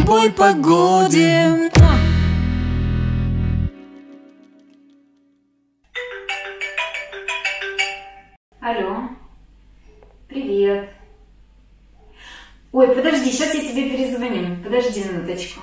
любой погоде. Алло. Привет. Ой, подожди, сейчас я тебе перезвоню. Подожди минуточку.